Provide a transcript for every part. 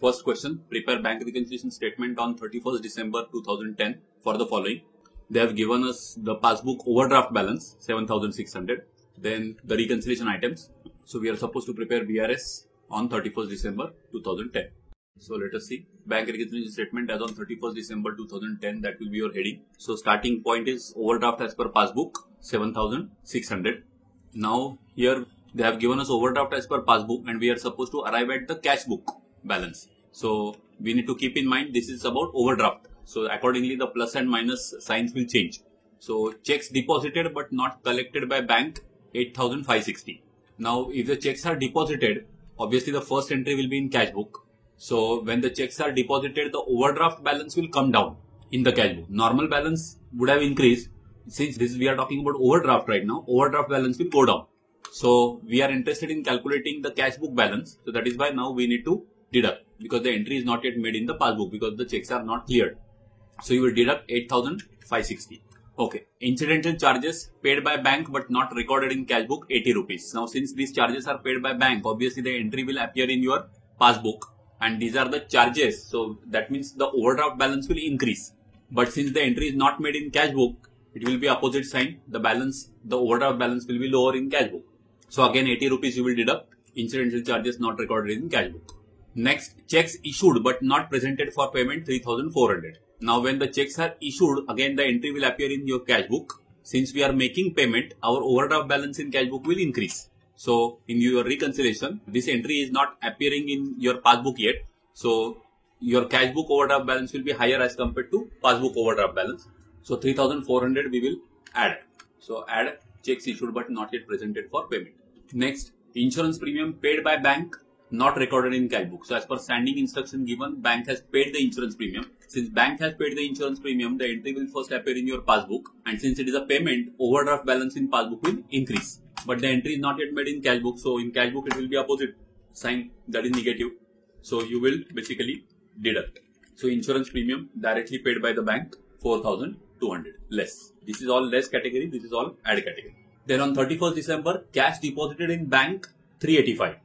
First question, prepare bank reconciliation statement on 31st December 2010 for the following. They have given us the passbook overdraft balance 7600, then the reconciliation items. So we are supposed to prepare BRS on 31st December 2010. So let us see bank reconciliation statement as on 31st December 2010 that will be your heading. So starting point is overdraft as per passbook 7600. Now here they have given us overdraft as per passbook and we are supposed to arrive at the cash book balance. So we need to keep in mind this is about overdraft. So accordingly the plus and minus signs will change. So checks deposited but not collected by bank 8560. Now if the checks are deposited obviously the first entry will be in cash book. So when the checks are deposited the overdraft balance will come down in the cash book. Normal balance would have increased since this we are talking about overdraft right now overdraft balance will go down so we are interested in calculating the cash book balance. So that is why now we need to deduct because the entry is not yet made in the passbook because the checks are not cleared. So you will deduct 8560. Okay. Incidental charges paid by bank but not recorded in cash book 80 rupees. Now since these charges are paid by bank, obviously the entry will appear in your passbook and these are the charges. So that means the overdraft balance will increase. But since the entry is not made in cash book, it will be opposite sign. The balance, the overdraft balance will be lower in cash book. So again 80 rupees you will deduct incidental charges not recorded in cash book. Next checks issued but not presented for payment 3400. Now when the checks are issued again the entry will appear in your cash book. Since we are making payment our overdraft balance in cash book will increase. So in your reconciliation this entry is not appearing in your passbook yet. So your cash book overdraft balance will be higher as compared to passbook overdraft balance. So 3400 we will add. So add checks issued but not yet presented for payment. Next, insurance premium paid by bank not recorded in cash book. So as per standing instruction given, bank has paid the insurance premium. Since bank has paid the insurance premium, the entry will first appear in your passbook. And since it is a payment, overdraft balance in passbook will increase. But the entry is not yet made in cash book. So in cash book, it will be opposite sign that is negative. So you will basically deduct. So insurance premium directly paid by the bank 4200 less. This is all less category. This is all add category. Then on 31st December, cash deposited in bank 385.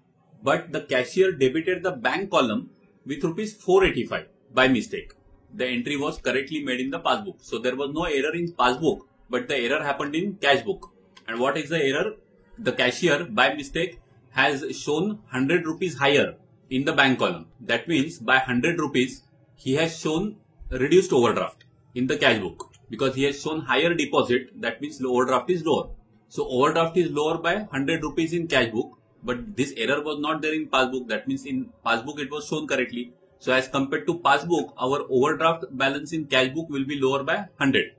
But the cashier debited the bank column with rupees 485 by mistake. The entry was correctly made in the passbook. So there was no error in passbook, but the error happened in cash book. And what is the error? The cashier by mistake has shown 100 rupees higher in the bank column. That means by 100 rupees, he has shown reduced overdraft in the cash book because he has shown higher deposit. That means the overdraft is lower. So overdraft is lower by 100 rupees in cash book, but this error was not there in passbook. That means in passbook it was shown correctly. So as compared to passbook, our overdraft balance in cash book will be lower by 100.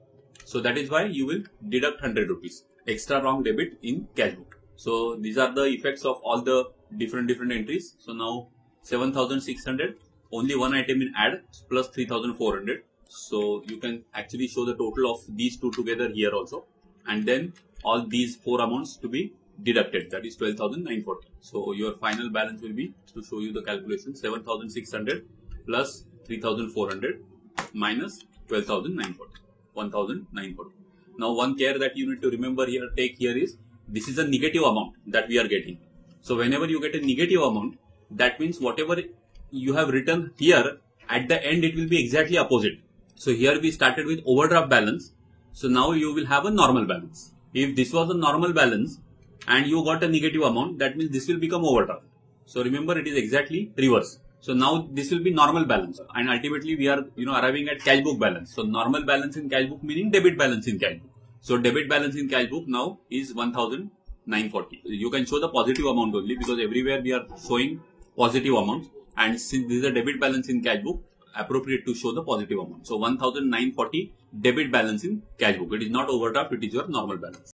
So that is why you will deduct 100 rupees extra wrong debit in cash book. So these are the effects of all the different different entries. So now 7600 only one item in add plus 3400. So you can actually show the total of these two together here also and then all these four amounts to be deducted that is 12,940. So your final balance will be to show you the calculation 7,600 plus 3,400 minus 12,940 1,940. Now one care that you need to remember here take here is this is a negative amount that we are getting. So whenever you get a negative amount that means whatever you have written here at the end it will be exactly opposite. So here we started with overdraft balance. So now you will have a normal balance. If this was a normal balance and you got a negative amount, that means this will become overdraft. So remember it is exactly reverse. So now this will be normal balance and ultimately we are you know arriving at cash book balance. So normal balance in cash book meaning debit balance in cash book. So debit balance in cash book now is 1940. You can show the positive amount only because everywhere we are showing positive amounts and since this is a debit balance in cash book appropriate to show the positive amount. So 1940 debit balance in cash book. It is not overdraft, it is your normal balance.